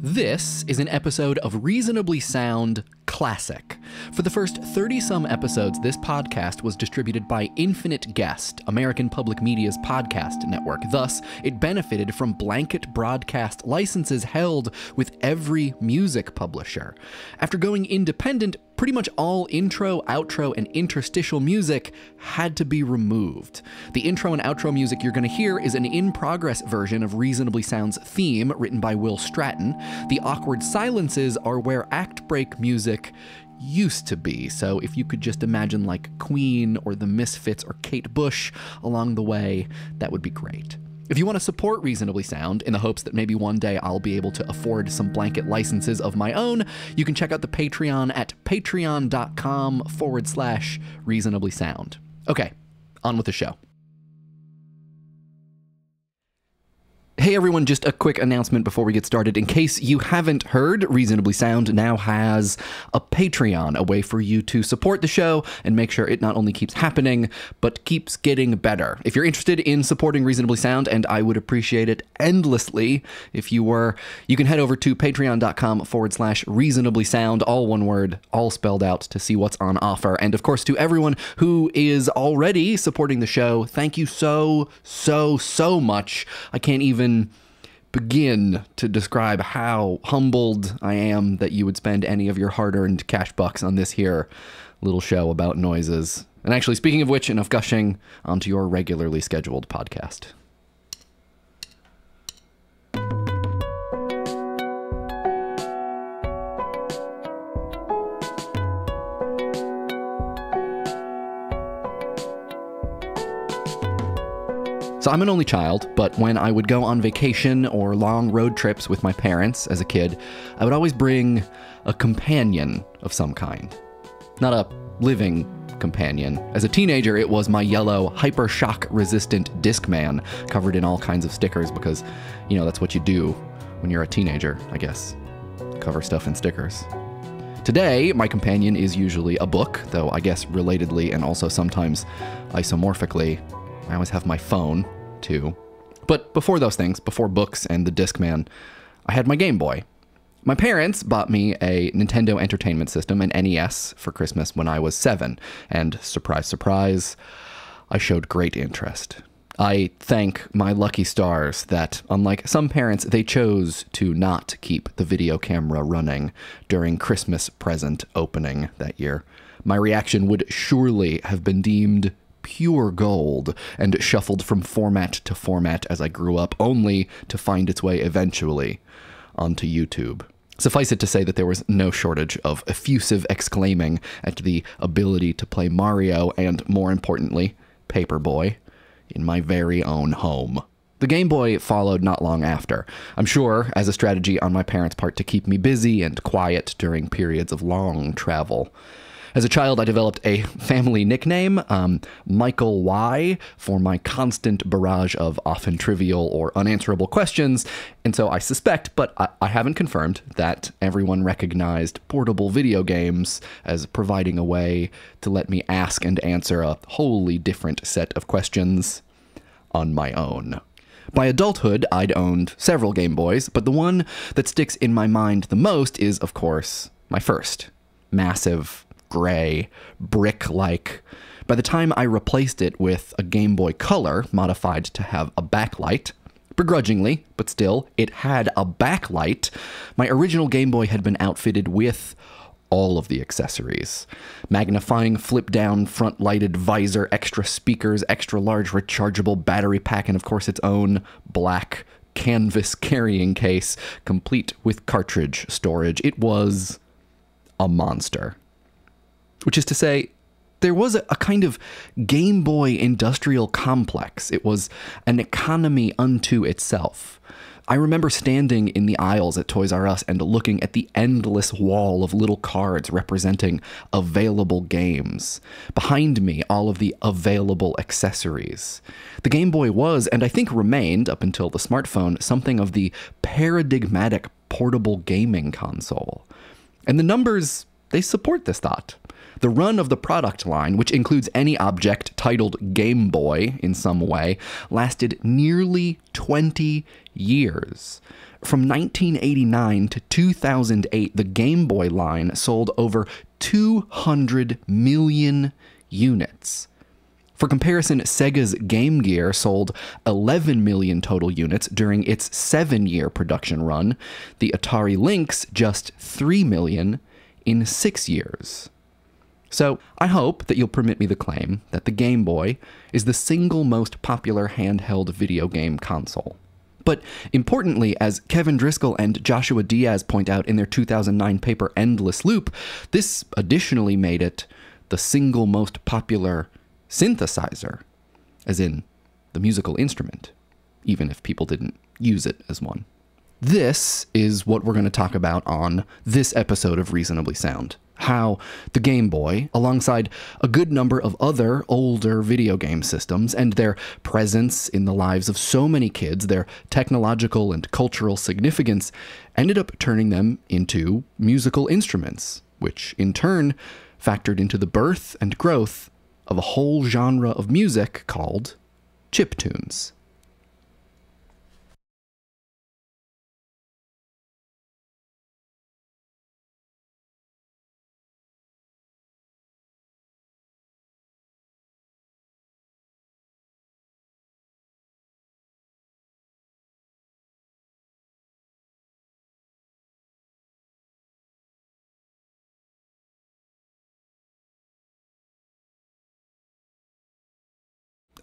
This is an episode of Reasonably Sound Classic. For the first 30 some episodes, this podcast was distributed by Infinite Guest, American Public Media's podcast network. Thus, it benefited from blanket broadcast licenses held with every music publisher. After going independent, pretty much all intro, outro, and interstitial music had to be removed. The intro and outro music you're going to hear is an in progress version of Reasonably Sound's theme, written by Will Stratton. The awkward silences are where act break music used to be. So if you could just imagine like Queen or the Misfits or Kate Bush along the way, that would be great. If you want to support Reasonably Sound in the hopes that maybe one day I'll be able to afford some blanket licenses of my own, you can check out the Patreon at patreon.com forward slash reasonably sound. Okay, on with the show. Hey everyone, just a quick announcement before we get started. In case you haven't heard, Reasonably Sound now has a Patreon, a way for you to support the show and make sure it not only keeps happening, but keeps getting better. If you're interested in supporting Reasonably Sound, and I would appreciate it endlessly if you were, you can head over to patreon.com forward slash reasonably sound, all one word, all spelled out to see what's on offer. And of course, to everyone who is already supporting the show, thank you so, so, so much. I can't even begin to describe how humbled I am that you would spend any of your hard earned cash bucks on this here little show about noises. And actually, speaking of which, enough gushing onto your regularly scheduled podcast. So I'm an only child, but when I would go on vacation or long road trips with my parents as a kid, I would always bring a companion of some kind. Not a living companion. As a teenager, it was my yellow, hyper shock resistant Discman covered in all kinds of stickers because, you know, that's what you do when you're a teenager, I guess. Cover stuff in stickers. Today, my companion is usually a book, though I guess relatedly and also sometimes isomorphically, I always have my phone, too. But before those things, before books and the Discman, I had my Game Boy. My parents bought me a Nintendo Entertainment System, an NES, for Christmas when I was seven, and surprise, surprise, I showed great interest. I thank my lucky stars that, unlike some parents, they chose to not keep the video camera running during Christmas present opening that year. My reaction would surely have been deemed pure gold and shuffled from format to format as I grew up, only to find its way eventually onto YouTube. Suffice it to say that there was no shortage of effusive exclaiming at the ability to play Mario and, more importantly, Paperboy in my very own home. The Game Boy followed not long after, I'm sure as a strategy on my parents' part to keep me busy and quiet during periods of long travel. As a child, I developed a family nickname, um, Michael Y, for my constant barrage of often trivial or unanswerable questions. And so I suspect, but I, I haven't confirmed, that everyone recognized portable video games as providing a way to let me ask and answer a wholly different set of questions on my own. By adulthood, I'd owned several Game Boys, but the one that sticks in my mind the most is, of course, my first. Massive, gray, brick like. By the time I replaced it with a Game Boy Color modified to have a backlight, begrudgingly, but still, it had a backlight, my original Game Boy had been outfitted with all of the accessories magnifying flip down front lighted visor, extra speakers, extra large rechargeable battery pack, and of course its own black canvas carrying case, complete with cartridge storage. It was a monster which is to say, there was a, kind of Game Boy industrial complex. It was an economy unto itself. I remember standing in the aisles at Toys R Us and looking at the endless wall of little cards representing available games. Behind me, all of the available accessories. The Game Boy was, and I think remained up until the smartphone, something of the paradigmatic portable gaming console. And the numbers, they support this thought. The run of the product line, which includes any object titled Game Boy in some way, lasted nearly 20 years. From 1989 to 2008, the Game Boy line sold over 200 million units. For comparison, Sega's Game Gear sold 11 million total units during its seven year production run, the Atari Lynx just 3 million in six years. So, I hope that you'll permit me the claim that the Game Boy is the single most popular handheld video game console. But importantly, as Kevin Driscoll and Joshua Diaz point out in their 2009 paper Endless Loop, this additionally made it the single most popular synthesizer, as in the musical instrument, even if people didn't use it as one. This is what we're going to talk about on this episode of Reasonably Sound how the Game Boy, alongside a good number of other older video game systems, and their presence in the lives of so many kids, their technological and cultural significance, ended up turning them into musical instruments, which in turn factored into the birth and growth of a whole genre of music called chiptunes.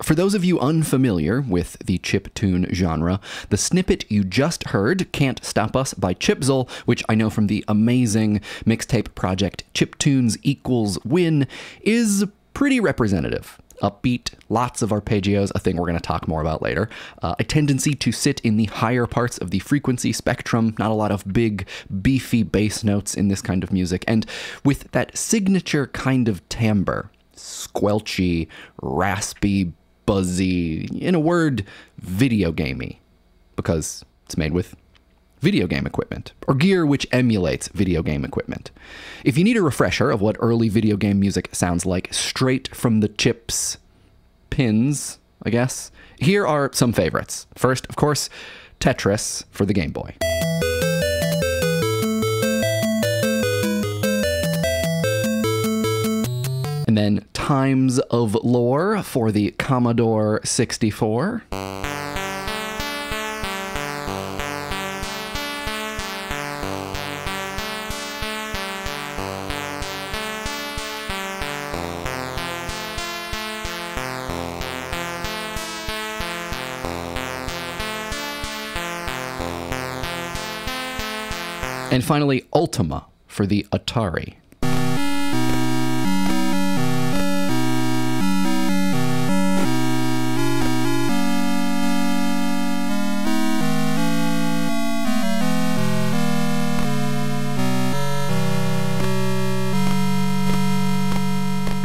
For those of you unfamiliar with the chip tune genre, the snippet you just heard, Can't Stop Us by Chipzel, which I know from the amazing mixtape project Chiptunes Equals Win, is pretty representative. Upbeat, lots of arpeggios, a thing we're going to talk more about later. Uh, a tendency to sit in the higher parts of the frequency spectrum, not a lot of big, beefy bass notes in this kind of music, and with that signature kind of timbre squelchy, raspy, buzzy, in a word, video gamey, because it's made with video game equipment, or gear which emulates video game equipment. If you need a refresher of what early video game music sounds like straight from the chips, pins, I guess, here are some favorites. First, of course, Tetris for the Game Boy. And then Times of Lore for the Commodore 64. And finally, Ultima for the Atari.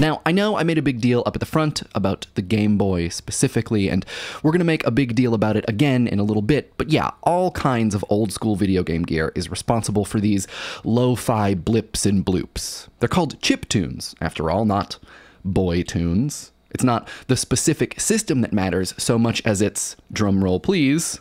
Now, I know I made a big deal up at the front about the Game Boy specifically, and we're to make a big deal about it again in a little bit, but yeah, all kinds of old school video game gear is responsible for these lo fi blips and bloops. They're called chip tunes, after all, not boy tunes. It's not the specific system that matters so much as its, drumroll please,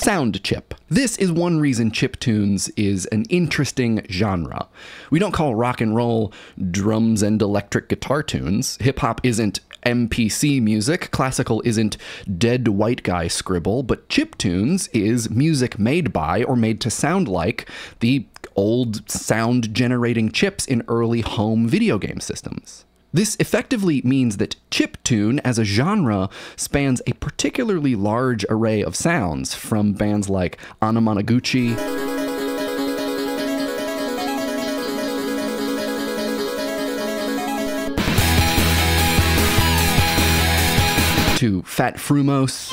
sound chip. This is one reason chip tunes is an interesting genre. We don't call rock and roll drums and electric guitar tunes. Hip hop isn't MPC music, classical isn't dead white guy scribble, but chip tunes is music made by or made to sound like the old sound generating chips in early home video game systems. This effectively means that chiptune as a genre spans a particularly large array of sounds from bands like Anamanaguchi. To Fat Frumos.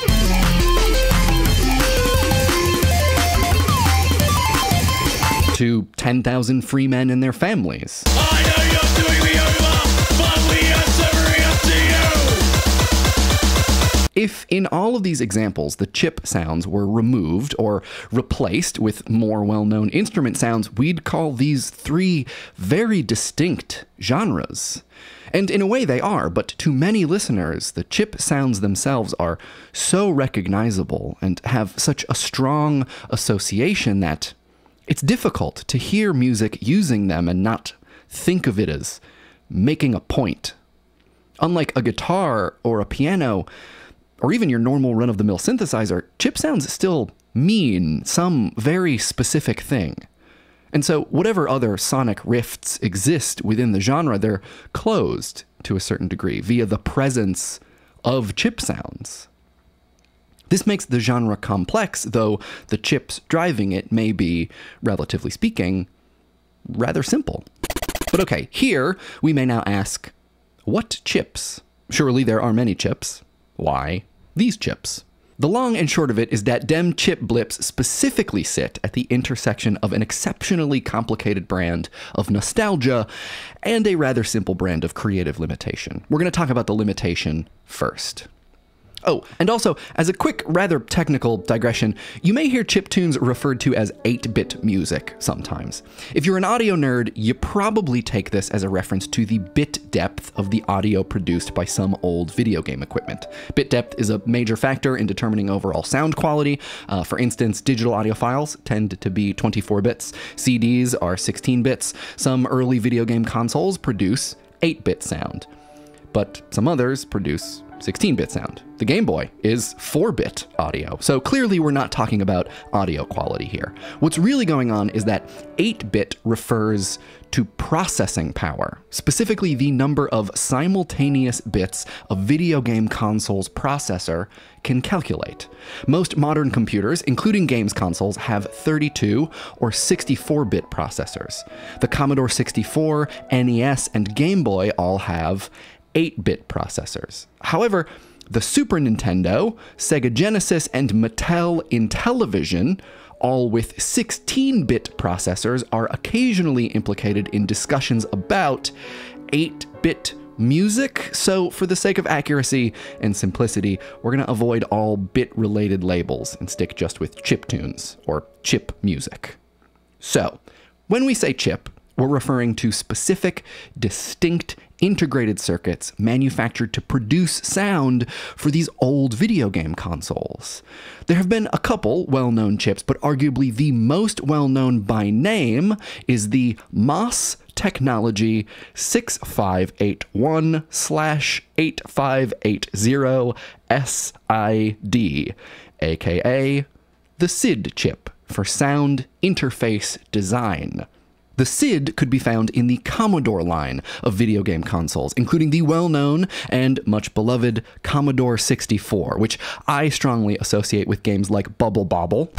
To 10,000 free men and their families. If in all of these examples the chip sounds were removed or replaced with more well known instrument sounds, we'd call these three very distinct genres. And in a way they are, but to many listeners, the chip sounds themselves are so recognizable and have such a strong association that it's difficult to hear music using them and not think of it as making a point. Unlike a guitar or a piano, or even your normal run of the mill synthesizer, chip sounds still mean some very specific thing. And so, whatever other sonic rifts exist within the genre, they're closed to a certain degree via the presence of chip sounds. This makes the genre complex, though the chips driving it may be, relatively speaking, rather simple. But okay, here we may now ask what chips? Surely there are many chips. Why these chips? The long and short of it is that dem chip blips specifically sit at the intersection of an exceptionally complicated brand of nostalgia and a rather simple brand of creative limitation. We're going to talk about the limitation first. Oh, and also, as a quick, rather technical digression, you may hear chiptunes referred to as 8 bit music sometimes. If you're an audio nerd, you probably take this as a reference to the bit depth of the audio produced by some old video game equipment. Bit depth is a major factor in determining overall sound quality. Uh, for instance, digital audio files tend to be 24 bits, CDs are 16 bits, some early video game consoles produce 8 bit sound, but some others produce 16 bit sound. The Game Boy is 4 bit audio, so clearly we're not talking about audio quality here. What's really going on is that 8 bit refers to processing power, specifically the number of simultaneous bits a video game console's processor can calculate. Most modern computers, including games consoles, have 32 or 64 bit processors. The Commodore 64, NES, and Game Boy all have 8 bit processors. However, the Super Nintendo, Sega Genesis, and Mattel Intellivision, all with 16 bit processors, are occasionally implicated in discussions about 8 bit music. So, for the sake of accuracy and simplicity, we're going to avoid all bit related labels and stick just with chip tunes or chip music. So, when we say chip, we're referring to specific, distinct, integrated circuits manufactured to produce sound for these old video game consoles. There have been a couple well known chips, but arguably the most well known by name is the MOS Technology 6581 slash 8580 SID, aka the SID chip for Sound Interface Design. The SID could be found in the Commodore line of video game consoles, including the well known and much beloved Commodore 64, which I strongly associate with games like Bubble Bobble.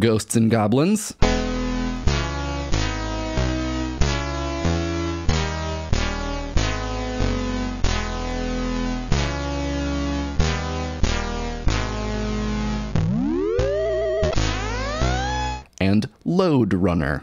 Ghosts and Goblins. Lode Runner.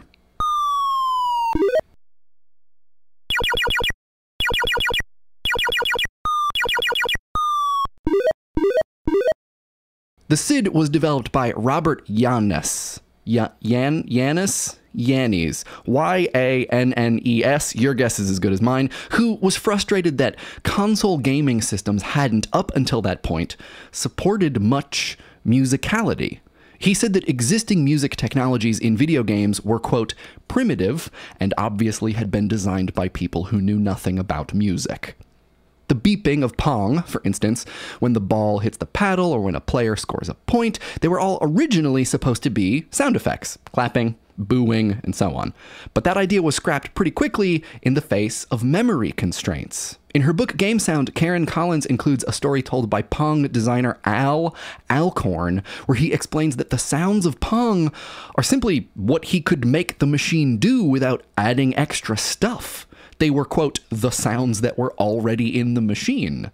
The SID was developed by Robert Yannes. Y- Yan Yannis Yannis, Y A N N E S, your guess is as good as mine, who was frustrated that console gaming systems hadn't, up until that point, supported much musicality. He said that existing music technologies in video games were, quote, primitive and obviously had been designed by people who knew nothing about music. The beeping of Pong, for instance, when the ball hits the paddle or when a player scores a point, they were all originally supposed to be sound effects clapping, booing, and so on. But that idea was scrapped pretty quickly in the face of memory constraints. In her book Game Sound, Karen Collins includes a story told by Pong designer Al Alcorn, where he explains that the sounds of Pong are simply what he could make the machine do without adding extra stuff. They were, quote, the sounds that were already in the machine.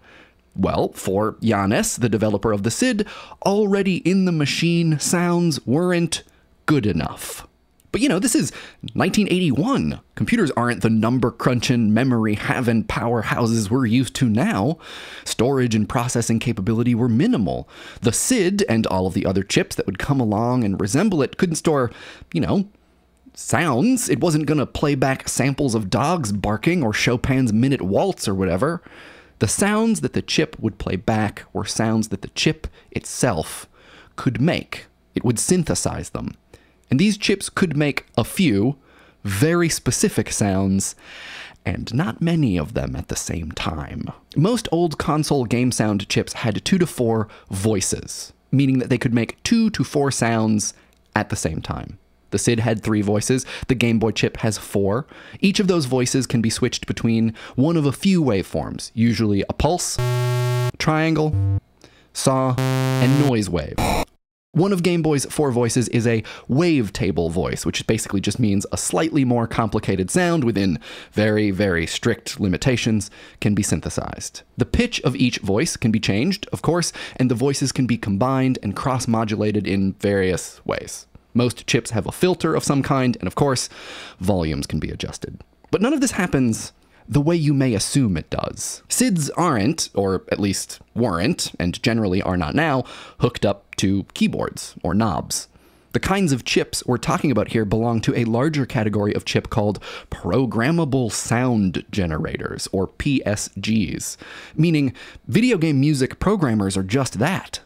Well, for Yannis, the developer of the SID, already in the machine sounds weren't good enough. But you know, this is 1981. Computers aren't the number crunching, memory having powerhouses we're used to now. Storage and processing capability were minimal. The SID and all of the other chips that would come along and resemble it couldn't store, you know, sounds. It wasn't going to play back samples of dogs barking or Chopin's Minute Waltz or whatever. The sounds that the chip would play back were sounds that the chip itself could make. It would synthesize them. And these chips could make a few very specific sounds, and not many of them at the same time. Most old console game sound chips had two to four voices, meaning that they could make two to four sounds at the same time. The SID had three voices, the Game Boy chip has four. Each of those voices can be switched between one of a few waveforms, usually a pulse, triangle, saw, and noise wave. One of Game Boy's four voices is a wavetable voice, which basically just means a slightly more complicated sound within very, very strict limitations can be synthesized. The pitch of each voice can be changed, of course, and the voices can be combined and cross modulated in various ways. Most chips have a filter of some kind, and of course, volumes can be adjusted. But none of this happens the way you may assume it does. SIDs aren't, or at least weren't, and generally are not now, hooked up to keyboards or knobs. The kinds of chips we're talking about here belong to a larger category of chip called programmable sound generators, or PSGs, meaning video game music programmers are just that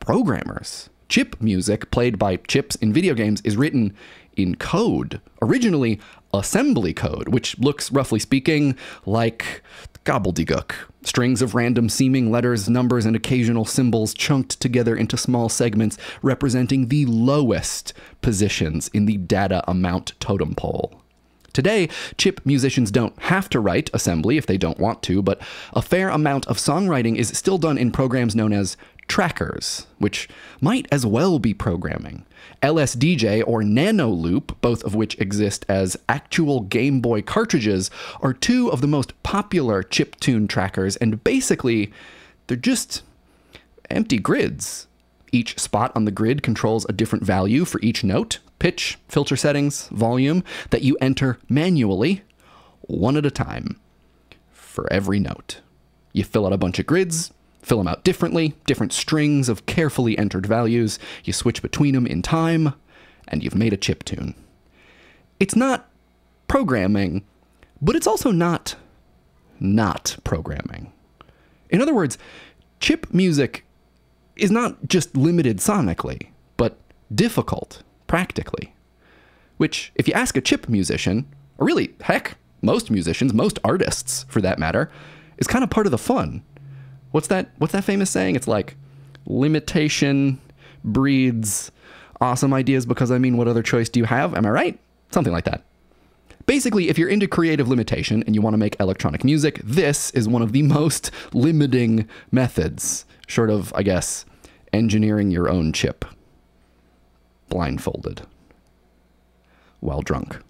programmers. Chip music played by chips in video games is written in code, originally assembly code, which looks, roughly speaking, like gobbledygook. Strings of random seeming letters, numbers, and occasional symbols chunked together into small segments representing the lowest positions in the data amount totem pole. Today, chip musicians don't have to write assembly if they don't want to, but a fair amount of songwriting is still done in programs known as trackers, which might as well be programming. LSDJ or Nanoloop, both of which exist as actual Game Boy cartridges, are two of the most popular chip tune trackers, and basically, they're just empty grids. Each spot on the grid controls a different value for each note, pitch, filter settings, volume, that you enter manually, one at a time, for every note. You fill out a bunch of grids, fill them out differently, different strings of carefully entered values, you switch between them in time, and you've made a chip tune. It's not programming, but it's also not not programming. In other words, chip music is not just limited sonically, but difficult practically. Which, if you ask a chip musician, or really, heck, most musicians, most artists for that matter, is kind of part of the fun. What's that what's that famous saying? It's like limitation breeds awesome ideas because I mean what other choice do you have? Am I right? Something like that. Basically, if you're into creative limitation and you want to make electronic music, this is one of the most limiting methods, short of, I guess, engineering your own chip. Blindfolded. While drunk.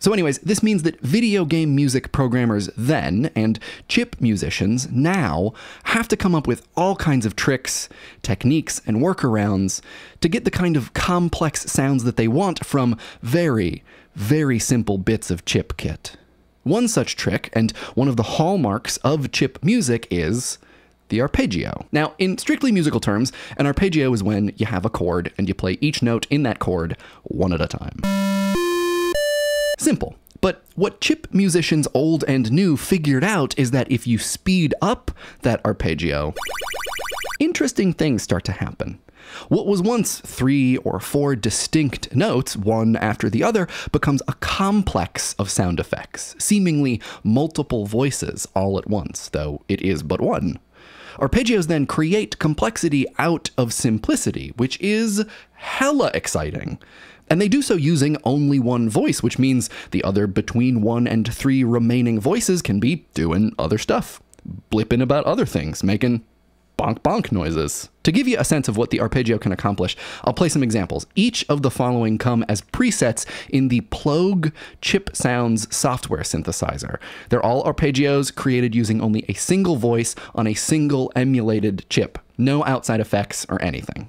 So, anyways, this means that video game music programmers then and chip musicians now have to come up with all kinds of tricks, techniques, and workarounds to get the kind of complex sounds that they want from very, very simple bits of chip kit. One such trick, and one of the hallmarks of chip music, is the arpeggio. Now, in strictly musical terms, an arpeggio is when you have a chord and you play each note in that chord one at a time. Simple. But what chip musicians old and new figured out is that if you speed up that arpeggio, interesting things start to happen. What was once three or four distinct notes, one after the other, becomes a complex of sound effects, seemingly multiple voices all at once, though it is but one. Arpeggios then create complexity out of simplicity, which is hella exciting. And they do so using only one voice, which means the other between one and three remaining voices can be doing other stuff, blipping about other things, making bonk bonk noises. To give you a sense of what the arpeggio can accomplish, I'll play some examples. Each of the following come as presets in the Plogue Chip Sounds software synthesizer. They're all arpeggios created using only a single voice on a single emulated chip. No outside effects or anything.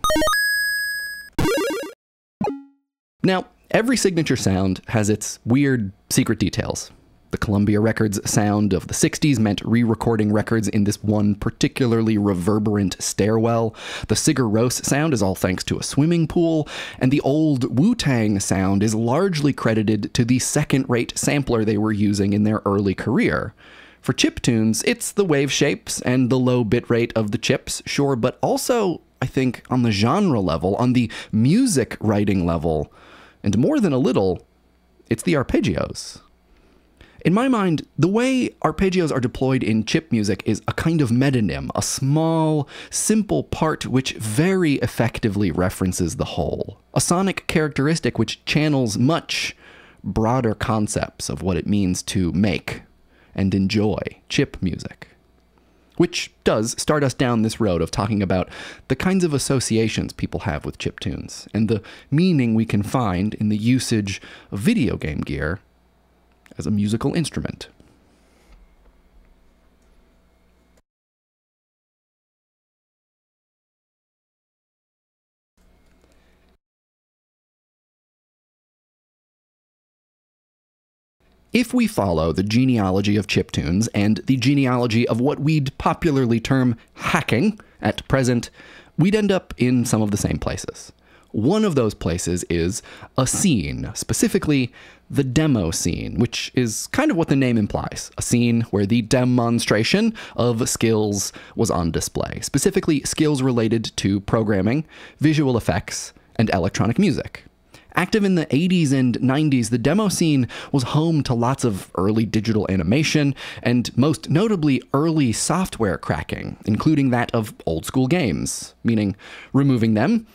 Now, Every signature sound has its weird secret details. The Columbia Records sound of the 60s meant re recording records in this one particularly reverberant stairwell. The Sigur Rós sound is all thanks to a swimming pool, and the old Wu Tang sound is largely credited to the second rate sampler they were using in their early career. For chip tunes, it's the wave shapes and the low bitrate of the chips, sure, but also, I think, on the genre level, on the music writing level, and more than a little, it's the arpeggios. In my mind, the way arpeggios are deployed in chip music is a kind of metonym, a small, simple part which very effectively references the whole. A sonic characteristic which channels much broader concepts of what it means to make and enjoy chip music. Which does start us down this road of talking about the kinds of associations people have with chip tunes and the meaning we can find in the usage of video game gear as a musical instrument. If we follow the genealogy of chiptunes and the genealogy of what we'd popularly term hacking at present, we'd end up in some of the same places. One of those places is a scene, specifically the demo scene, which is kind of what the name implies a scene where the demonstration of skills was on display, specifically skills related to programming, visual effects, and electronic music. Active in the 80s and 90s, the demo scene was home to lots of early digital animation and most notably early software cracking, including that of old school games, meaning removing them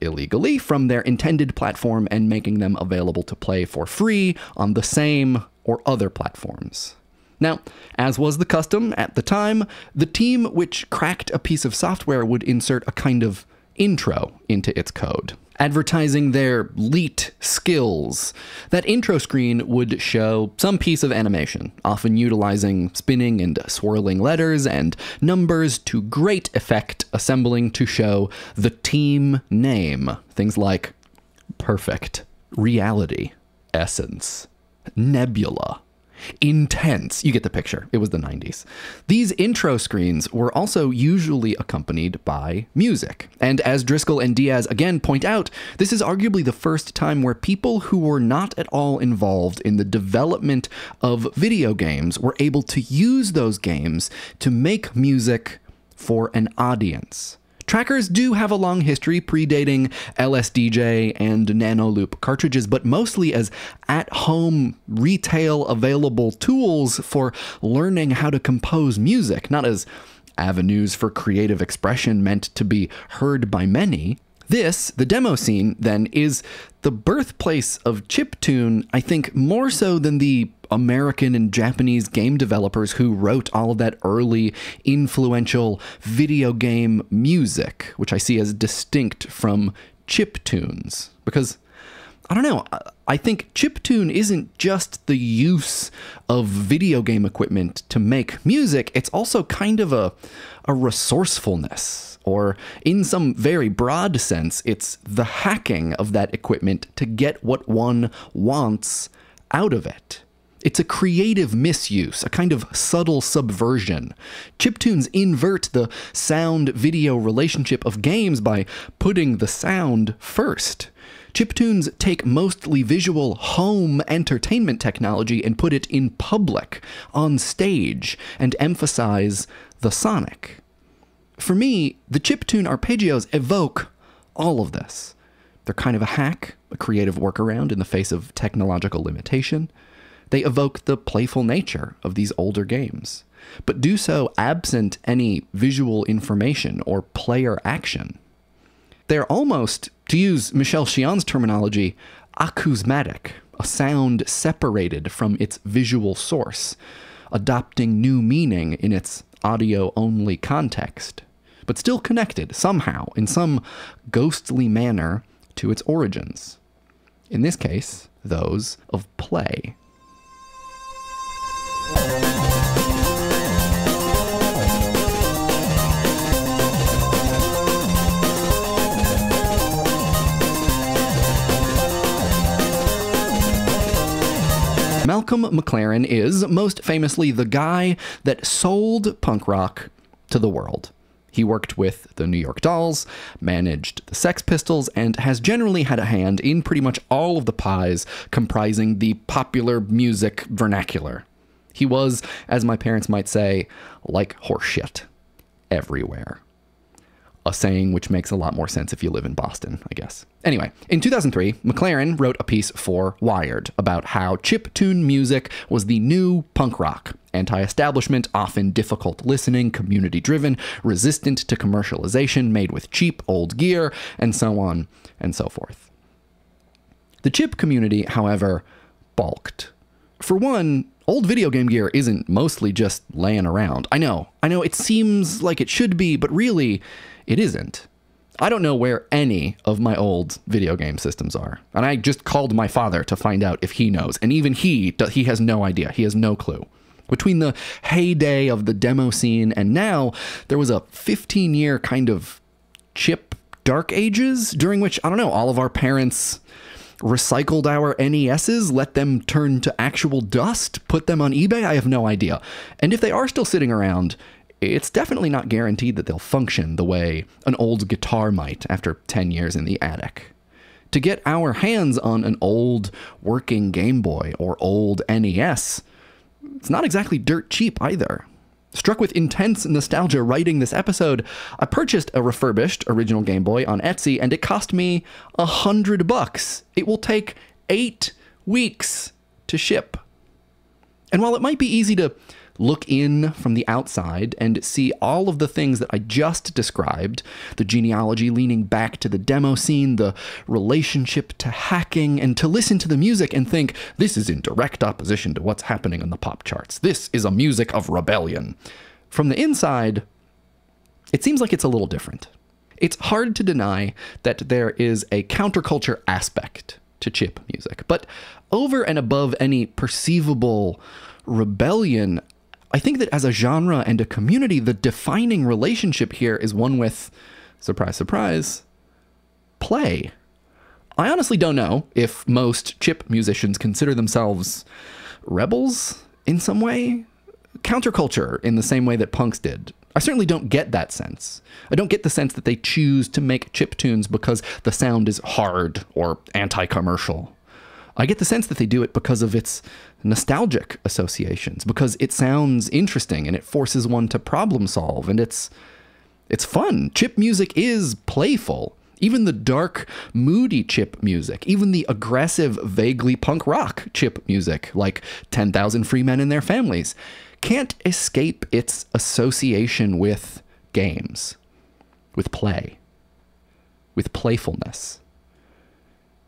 illegally from their intended platform and making them available to play for free on the same or other platforms. Now, as was the custom at the time, the team which cracked a piece of software would insert a kind of intro into its code advertising their leet skills. That intro screen would show some piece of animation, often utilizing spinning and swirling letters and numbers to great effect, assembling to show the team name. Things like perfect, reality, essence, nebula, intense. You get the picture. It was the 90s. These intro screens were also usually accompanied by music. And as Driscoll and Diaz again point out, this is arguably the first time where people who were not at all involved in the development of video games were able to use those games to make music for an audience. Trackers do have a long history predating LSDJ and Nanoloop cartridges, but mostly as at home retail available tools for learning how to compose music, not as avenues for creative expression meant to be heard by many. This, the demo scene, then, is the birthplace of chiptune, I think, more so than the American and Japanese game developers who wrote all of that early, influential video game music, which I see as distinct from chip tunes. Because, I don't know, I think chip tune isn't just the use of video game equipment to make music, it's also kind of a, a resourcefulness or in some very broad sense, it's the hacking of that equipment to get what one wants out of it. It's a creative misuse, a kind of subtle subversion. Chiptunes invert the sound video relationship of games by putting the sound first. Chiptunes take mostly visual home entertainment technology and put it in public, on stage, and emphasize the sonic. For me, the chiptune arpeggios evoke all of this. They're kind of a hack, a creative workaround in the face of technological limitation. They evoke the playful nature of these older games, but do so absent any visual information or player action. They're almost, to use Michel Chion's terminology, acousmatic, a sound separated from its visual source, adopting new meaning in its audio only context but still connected somehow, in some ghostly manner, to its origins. In this case, those of play. Malcolm McLaren is most famously the guy that sold punk rock to the world. He worked with the New York Dolls, managed the Sex Pistols, and has generally had a hand in pretty much all of the pies comprising the popular music vernacular. He was, as my parents might say, like horseshit everywhere a saying which makes a lot more sense if you live in Boston, I guess. Anyway, in 2003, McLaren wrote a piece for Wired about how chip tune music was the new punk rock, anti establishment, often difficult listening, community driven, resistant to commercialization, made with cheap old gear, and so on and so forth. The chip community, however, balked. For one, old video game gear isn't mostly just laying around. I know, I know it seems like it should be, but really, it isn't. I don't know where any of my old video game systems are. And I just called my father to find out if he knows. And even he, he has no idea. He has no clue. Between the heyday of the demo scene and now, there was a 15 year kind of chip dark ages during which, I don't know, all of our parents recycled our NESs, let them turn to actual dust, put them on eBay? I have no idea. And if they are still sitting around, it's definitely not guaranteed that they'll function the way an old guitar might after 10 years in the attic. To get our hands on an old working Game Boy or old NES, it's not exactly dirt cheap either. Struck with intense nostalgia writing this episode, I purchased a refurbished original Game Boy on Etsy and it cost me a hundred bucks. It will take eight weeks to ship. And while it might be easy to look in from the outside and see all of the things that I just described the genealogy leaning back to the demo scene, the relationship to hacking, and to listen to the music and think, this is in direct opposition to what's happening on the pop charts. This is a music of rebellion. From the inside, it seems like it's a little different. It's hard to deny that there is a counterculture aspect to chip music, but over and above any perceivable rebellion, I think that as a genre and a community, the defining relationship here is one with, surprise, surprise, play. I honestly don't know if most chip musicians consider themselves rebels in some way, counterculture in the same way that punks did. I certainly don't get that sense. I don't get the sense that they choose to make chip tunes because the sound is hard or anti commercial. I get the sense that they do it because of its nostalgic associations, because it sounds interesting and it forces one to problem solve and it's it's fun. Chip music is playful. Even the dark, moody chip music, even the aggressive, vaguely punk rock chip music, like 10,000 Free Men and Their Families, can't escape its association with games, with play, with playfulness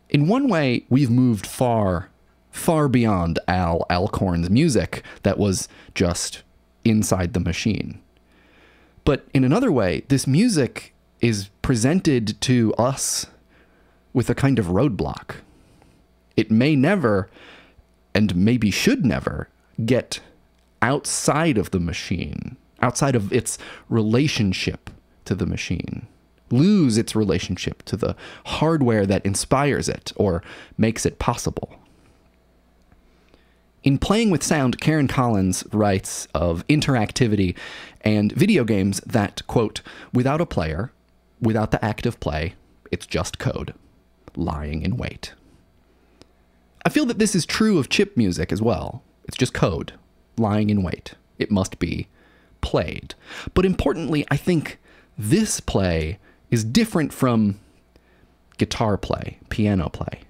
in one way, we've moved far, far beyond Al Alcorn's music that was just inside the machine. But in another way, this music is presented to us with a kind of roadblock. It may never, and maybe should never, get outside of the machine, outside of its relationship to the machine lose its relationship to the hardware that inspires it or makes it possible. In Playing with Sound, Karen Collins writes of interactivity and video games that, quote, without a player, without the act of play, it's just code, lying in wait. I feel that this is true of chip music as well. It's just code, lying in wait. It must be played. But importantly, I think this play is different from guitar play, piano play.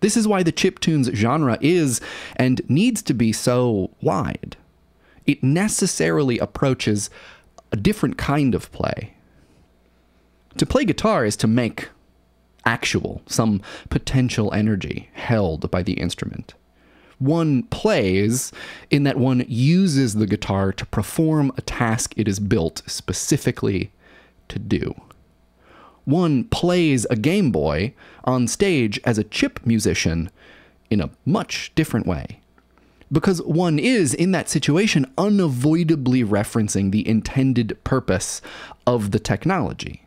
This is why the chiptunes genre is and needs to be so wide. It necessarily approaches a different kind of play. To play guitar is to make actual, some potential energy held by the instrument. One plays in that one uses the guitar to perform a task it is built specifically to do one plays a Game Boy on stage as a chip musician in a much different way. Because one is, in that situation, unavoidably referencing the intended purpose of the technology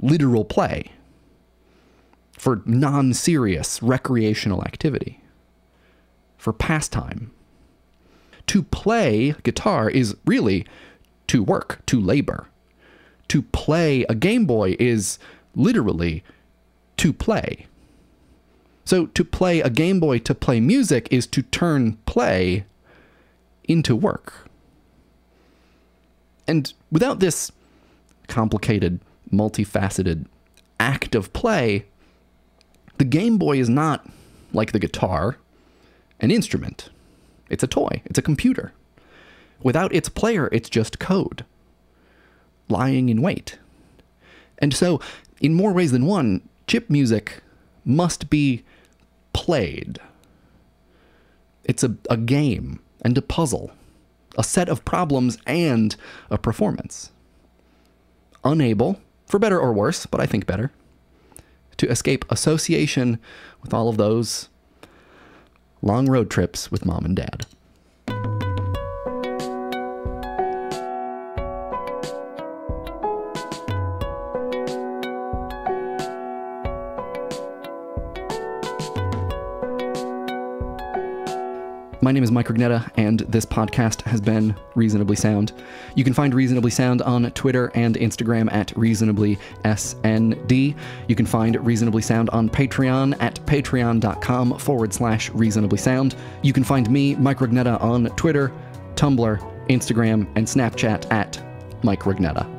literal play for non serious recreational activity. for pastime. To play guitar is really to work, to labor. To play a Game Boy is literally to play. So to play a Game Boy to play music is to turn play into work. And without this complicated, multifaceted act of play, the Game Boy is not, like the guitar, an instrument. It's a toy, it's a computer. Without its player, it's just code, lying in wait. And so, in more ways than one, chip music must be played. It's a, a game and a puzzle, a set of problems and a performance. Unable, for better or worse, but I think better, to escape association with all of those long road trips with mom and dad. My name is Mike Rugnetta, and this podcast has been Reasonably Sound. You can find Reasonably Sound on Twitter and Instagram at reasonably_snd. You can find Reasonably Sound on Patreon at patreon.com forward slash reasonably sound. You can find me, Mike Rugnetta, on Twitter, Tumblr, Instagram, and Snapchat at Mike Rugnetta.